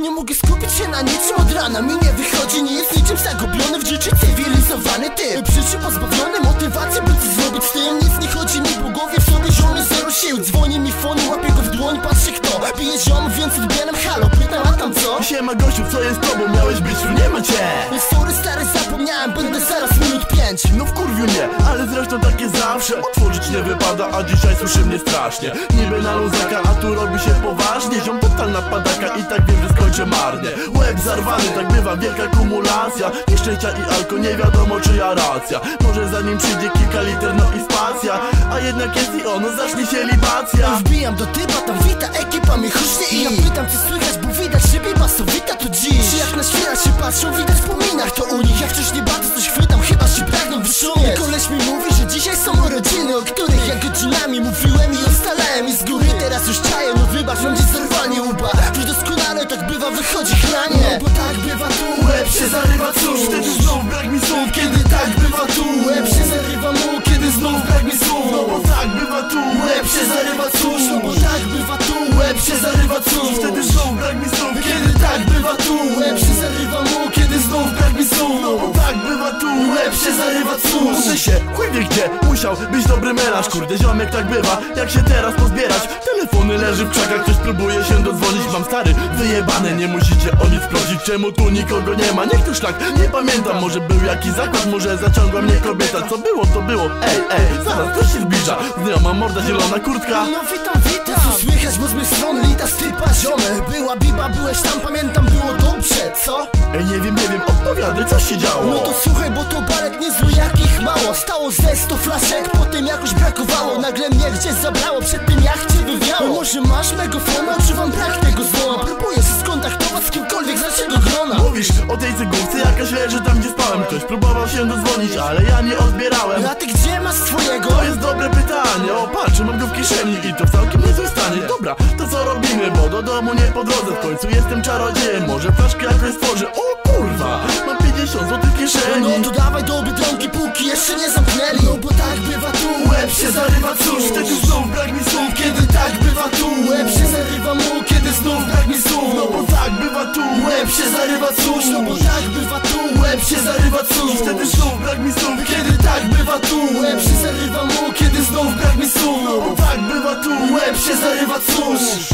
Nie mogę skupić się na niczym od rana Mi nie wychodzi, nie jest niczym zagubiony W życiu cywilizowany ty W życiu pozbawiony motywacji by coś zrobić z tym. Nic nie chodzi mi po głowie, w sobie ziomy zero sił. Dzwoni mi fon, łapię go w dłoń, patrzę kto. Bije ziom, więc odbieram halo, pytam a tam co? Siema gościu, co jest tobą? Miałeś być tu, nie ma cię. No Sorry stary, zapomniałem, będę zaraz minut pięć. No wkurwiu mnie, ale zresztą takie zawsze. Otworzyć nie wypada, a dzisiaj słyszy mnie strasznie. Niby na luzaka, a tu robi się poważnie. Ziom totalna padaka i tak wiem, skończę marnie. Łeb zarwany, tak bywa wielka kumulacja. Nieszczęścia i alko, nie wiadomo czyja racja. Może zanim przyjdzie kilka liter, no i spacja. A jednak jest i ono, zacznie się libacja. Wbijam do typa, tam wita ekipa mi huśnie I ja pytam co słychać, bo widać, że biba wita tu dziś. Czy jak na świat się patrzą, widać po minach to u nich Jak wcześniej bardzo bywa, wychodzi chranie No bo tak bywa tu, łeb się zarywa cóż Wtedy znowu brak mi słów, kiedy tak bywa tu Łeb się zarywa mu, kiedy znów brak mi słów. No bo tak bywa tu, Łeb się zarywa cóż, no bo tak bywa tu Łeb się zarywa cóż, Wtedy znowu brak mi słów, się zarywa cóż? Muszę się, chuj wie gdzie, musiał być dobry melarz. Kurde ziomek tak bywa, jak się teraz pozbierać? Telefony leży w krzakach, ktoś próbuje się dodzwonić Mam stary, wyjebane, nie musicie o nic prosić. Czemu tu nikogo nie ma, niech to szlak Nie pamiętam, może był jakiś zakład, może zaciągła mnie kobieta. Co było, to było, ej, ej, zaraz coś się zbliża. Znajoma morda, zielona kurtka. No witam, witam. Co słychać, bo z mych stron lita stypa ziome. Była biba, byłeś tam, pamiętam, było dobrze, co? Ej, nie wiem, nie wiem, odpowiadaj, co się działo. No to słuchaj, bo to barek niezły jakich mało Stało ze sto flaszek, potem jakoś brakowało. Nagle mnie gdzieś zabrało, przed tym jak cię wywiało. Może masz megafona, czy wam brak tego złoma Próbuję się skontaktować z kimkolwiek z naszego grona. Mówisz o tej cygówce, jakaś leży tam gdzie spałem. Ktoś próbował się dodzwonić, ale ja nie odbierałem. A ty gdzie masz swojego? To jest dobre pytanie, o patrz, mam go w kieszeni i to w całkiem niezłym stanie. Dobra, to co robimy, bo do domu nie po drodze. W końcu jestem czarodziejem, może flaszkę jakoś stworzę. O kurwa, mam 50 zł w kieszeni. No to dawaj do Biedronki, póki jeszcze nie zamknęli. No bo tak bywa tu, łeb się zarywa cóż Wtedy znów brak mi słów, Kiedy tak bywa tu, łeb się zarywa mu Kiedy znów brak mi słów. No bo tak bywa tu. Łeb się zarywa cóż, no bo tak bywa tu. Łeb się zarywa cóż Wtedy znów brak mi słów, Kiedy tak bywa tu, łeb się zarywa mu Kiedy znów brak mi słów. No bo tak bywa tu. Łeb się zarywa cóż